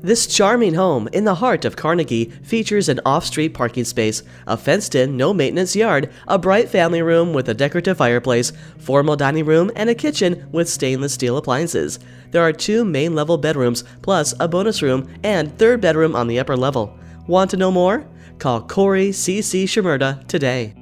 This charming home in the heart of Carnegie features an off-street parking space, a fenced-in, no-maintenance yard, a bright family room with a decorative fireplace, formal dining room, and a kitchen with stainless steel appliances. There are two main-level bedrooms, plus a bonus room and third bedroom on the upper level. Want to know more? Call Cory C.C. Czemerda today.